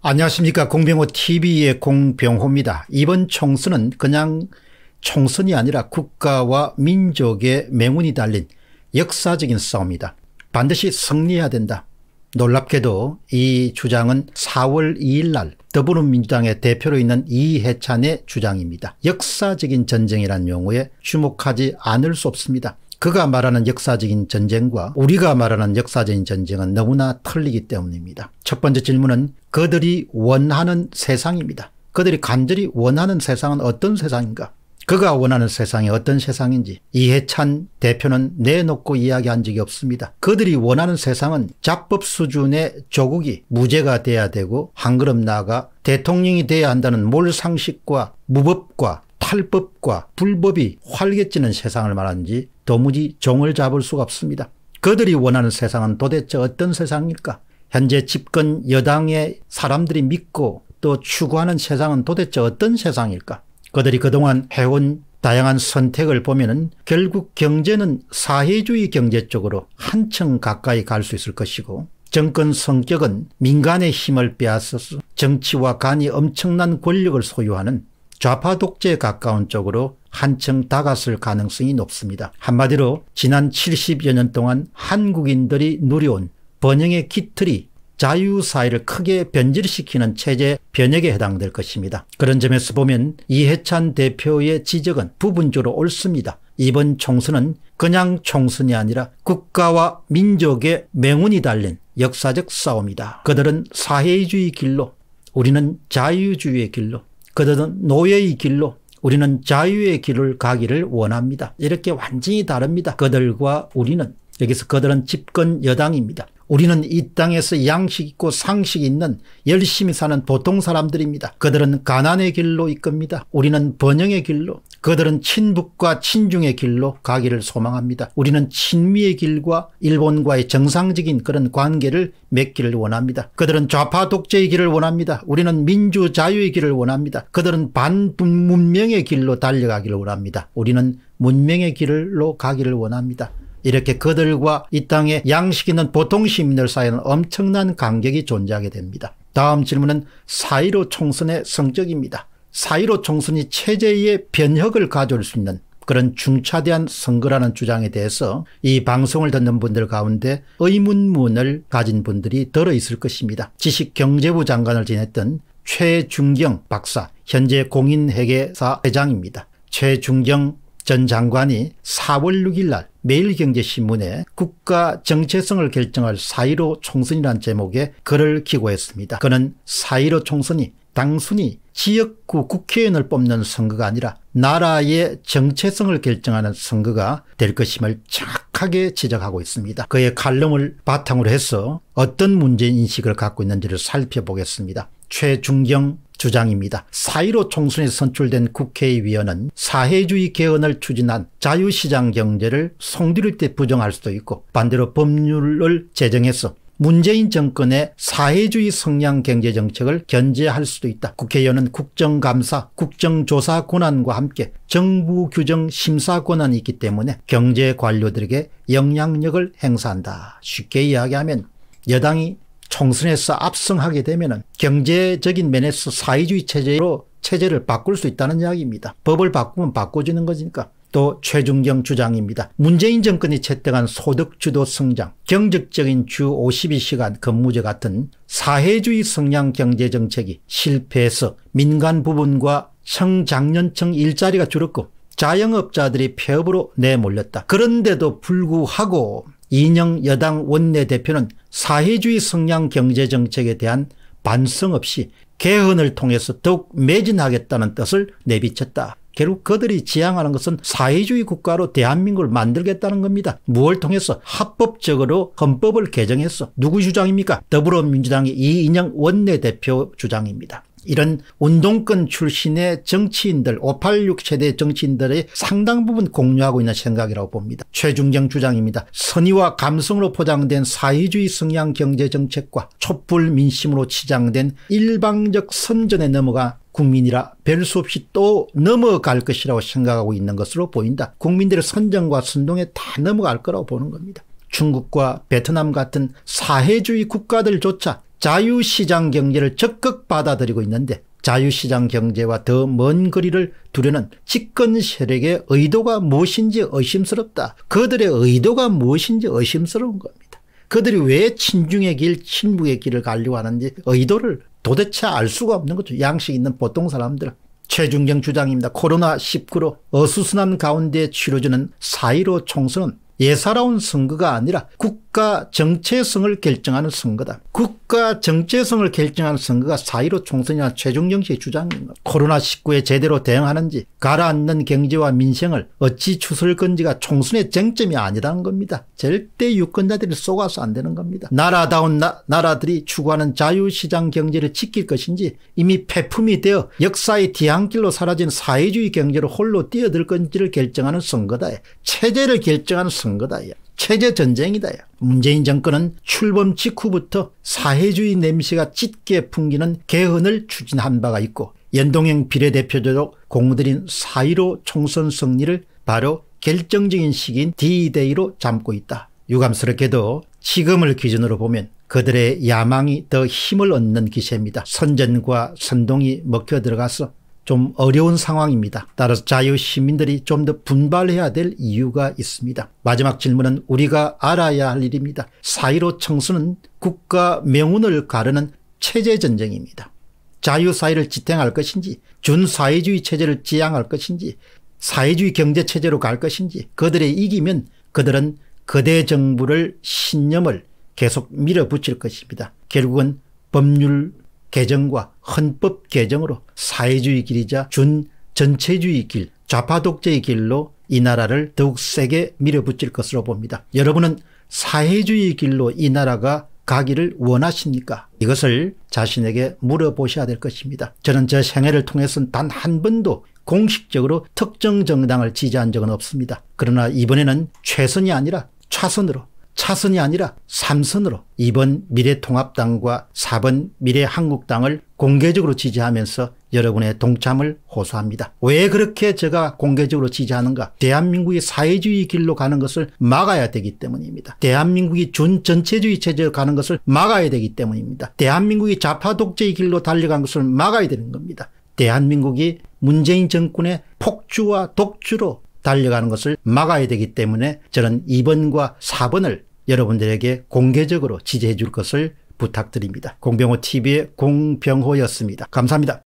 안녕하십니까 공병호 tv의 공병호입니다. 이번 총선은 그냥 총선이 아니라 국가와 민족의 맹운이 달린 역사적인 싸움이다. 반드시 승리해야 된다. 놀랍게도 이 주장은 4월 2일 날 더불어민주당의 대표로 있는 이해찬의 주장입니다. 역사적인 전쟁이라는 용어에 주목하지 않을 수 없습니다. 그가 말하는 역사적인 전쟁과 우리가 말하는 역사적인 전쟁은 너무나 틀리기 때문입니다. 첫 번째 질문은 그들이 원하는 세상입니다. 그들이 간절히 원하는 세상은 어떤 세상인가? 그가 원하는 세상이 어떤 세상인지 이해찬 대표는 내놓고 이야기한 적이 없습니다. 그들이 원하는 세상은 자법 수준의 조국이 무죄가 돼야 되고 한 걸음 나아가 대통령이 돼야 한다는 몰상식과 무법과 탈법과 불법이 활개치는 세상을 말하는지 도무지 종을 잡을 수가 없습니다. 그들이 원하는 세상은 도대체 어떤 세상일까? 현재 집권 여당의 사람들이 믿고 또 추구하는 세상은 도대체 어떤 세상일까? 그들이 그동안 해온 다양한 선택을 보면 결국 경제는 사회주의 경제 쪽으로 한층 가까이 갈 수 있을 것이고 정권 성격은 민간의 힘을 빼앗아서 정치와 간이 엄청난 권력을 소유하는 좌파 독재에 가까운 쪽으로 한층 다가설 가능성이 높습니다. 한마디로 지난 70여 년 동안 한국인들이 누려온 번영의 기틀이 자유사회를 크게 변질시키는 체제 변혁에 해당될 것입니다. 그런 점에서 보면 이해찬 대표의 지적은 부분적으로 옳습니다. 이번 총선은 그냥 총선이 아니라 국가와 민족의 맹운이 달린 역사적 싸움이다. 그들은 사회주의 길로 우리는 자유주의의 길로 그들은 노예의 길로 우리는 자유의 길을 가기를 원합니다. 이렇게 완전히 다릅니다. 그들과 우리는 여기서 그들은 집권 여당입니다. 우리는 이 땅에서 양식 있고 상식 있는 열심히 사는 보통 사람들입니다. 그들은 가난의 길로 이끕니다. 우리는 번영의 길로 그들은 친북과 친중의 길로 가기를 소망합니다. 우리는 친미의 길과 일본과의 정상적인 그런 관계를 맺기를 원합니다. 그들은 좌파 독재의 길을 원합니다. 우리는 민주 자유의 길을 원합니다. 그들은 반문명의 길로 달려가기를 원합니다. 우리는 문명의 길로 가기를 원합니다. 이렇게 그들과 이 땅에 양식 있는 보통 시민들 사이에는 엄청난 간격이 존재하게 됩니다. 다음 질문은 4.15 총선의 성적입니다. 4.15 총선이 체제의 변혁을 가져올 수 있는 그런 중차대한 선거라는 주장에 대해서 이 방송을 듣는 분들 가운데 의문문을 가진 분들이 들어 있을 것입니다. 지식경제부 장관을 지냈던 최중경 박사 현재 공인회계사 회장입니다. 최중경 전 장관이 4월 6일 날 매일경제신문에 국가 정체성을 결정할 4.15 총선이라는 제목의 글을 기고했습니다. 그는 4.15 총선이 단순히 지역구 국회의원을 뽑는 선거가 아니라 나라의 정체성을 결정하는 선거가 될 것임을 정확하게 지적하고 있습니다. 그의 칼럼을 바탕으로 해서 어떤 문제인식을 갖고 있는지를 살펴보겠습니다. 최중경 주장입니다. 4.15 총선에 선출된 국회의원은 사회주의 개헌을 추진한 자유시장 경제를 송두릴 때 부정할 수도 있고 반대로 법률을 제정해서 문재인 정권의 사회주의 성향 경제정책을 견제할 수도 있다. 국회의원은 국정감사, 국정조사 권한과 함께 정부 규정 심사 권한이 있기 때문에 경제 관료들에게 영향력을 행사한다. 쉽게 이야기하면 여당이 총선에서 압승하게 되면 경제적인 면에서 사회주의 체제로 체제를 바꿀 수 있다는 이야기입니다. 법을 바꾸면 바꿔주는 거니까. 또 최중경 주장입니다. 문재인 정권이 채택한 소득주도 성장, 경적적인 주 52시간 근무제 같은 사회주의 성향 경제정책이 실패해서 민간 부분과 청장년층 일자리가 줄었고 자영업자들이 폐업으로 내몰렸다. 그런데도 불구하고 이영 여당 원내대표는 사회주의 성향 경제정책에 대한 반성 없이 개헌을 통해서 더욱 매진하겠다는 뜻을 내비쳤다. 결국 그들이 지향하는 것은 사회주의 국가로 대한민국을 만들겠다는 겁니다. 무엇을 통해서 합법적으로 헌법을 개정해서 누구 주장입니까? 더불어민주당의 이인영 원내대표 주장입니다. 이런 운동권 출신의 정치인들 586 세대 정치인들의 상당 부분 공유하고 있는 생각이라고 봅니다. 최중경 주장입니다. 선의와 감성으로 포장된 사회주의 성향 경제정책과 촛불 민심으로 치장된 일방적 선전에 넘어가 국민이라 별 수 없이 또 넘어갈 것이라고 생각하고 있는 것으로 보인다. 국민들의 선정과 선동에 다 넘어갈 거라고 보는 겁니다. 중국과 베트남 같은 사회주의 국가들조차 자유시장 경제를 적극 받아들이고 있는데 자유시장 경제와 더 먼 거리를 두려는 집권 세력의 의도가 무엇인지 의심스럽다. 그들의 의도가 무엇인지 의심스러운 겁니다. 그들이 왜 친중의 길, 친북의 길을 가려고 하는지 의도를 도대체 알 수가 없는 거죠. 양식 있는 보통 사람들은. 최중경 주장입니다. 코로나19로 어수선한 가운데 치러지는 4.15 총선은 예사로운 선거가 아니라 국가 정체성을 결정하는 선거다. 국 가 정체성을 결정하는 선거가 4.15 총선이나 최종정 씨의 주장입니다. 코로나19에 제대로 대응하는지 가라앉는 경제와 민생을 어찌 추스를 건지가 총선의 쟁점이 아니라는 겁니다. 절대 유권자들이 속아서 안 되는 겁니다. 나라다운 나, 나라들이 추구하는 자유시장 경제를 지킬 것인지 이미 폐품이 되어 역사의 뒤안길로 사라진 사회주의 경제로 홀로 뛰어들 건지를 결정하는 선거다. 체제를 결정하는 선거다. 체제 전쟁이다. 문재인 정권은 출범 직후부터 사회주의 냄새가 짙게 풍기는 개헌을 추진한 바가 있고 연동형 비례대표제로 공들인 4.15 총선 승리를 바로 결정적인 시기인 D-Day로 잡고 있다. 유감스럽게도 지금을 기준으로 보면 그들의 야망이 더 힘을 얻는 기세입니다. 선전과 선동이 먹혀 들어가서 좀 어려운 상황입니다. 따라서 자유시민들이 좀 더 분발해야 될 이유가 있습니다. 마지막 질문은 우리가 알아야 할 일입니다. 4.15 청소는 국가 명운을 가르는 체제전쟁입니다. 자유사회를 지탱할 것인지 준사회주의 체제를 지향할 것인지 사회주의 경제체제로 갈 것인지 그들의 이기면 그들은 거대 정부를 신념을 계속 밀어붙일 것입니다. 결국은 법률 개정과 헌법 개정으로 사회주의 길이자 준 전체주의 길 좌파 독재의 길로 이 나라를 더욱 세게 밀어붙일 것으로 봅니다. 여러분은 사회주의 길로 이 나라가 가기를 원하십니까 이것을 자신에게 물어보셔야 될 것입니다. 저는 저 생애를 통해서는 단 한 번도 공식적으로 특정 정당을 지지한 적은 없습니다. 그러나 이번에는 최선이 아니라 차선으로 차선이 아니라 3선으로 2번 미래통합당과 4번 미래한국당을 공개적으로 지지하면서 여러분의 동참을 호소합니다. 왜 그렇게 제가 공개적으로 지지하는가 대한민국이 사회주의 길로 가는 것을 막아야 되기 때문입니다. 대한민국이 준전체주의 체제로 가는 것을 막아야 되기 때문입니다. 대한민국이 좌파 독재의 길로 달려간 것을 막아야 되는 겁니다. 대한민국이 문재인 정권의 폭주와 독주로 달려가는 것을 막아야 되기 때문에 저는 2번과 4번을 여러분들에게 공개적으로 지지해 줄 것을 부탁드립니다. 공병호 TV의 공병호였습니다. 감사합니다.